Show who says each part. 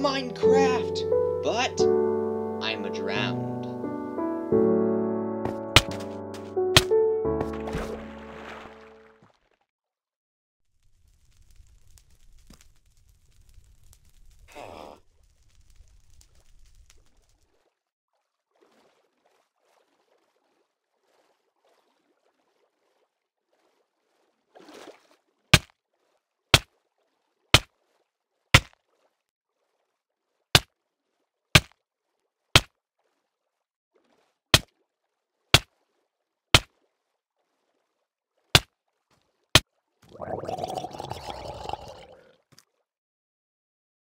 Speaker 1: Minecraft, but I'm a drowned. Wow.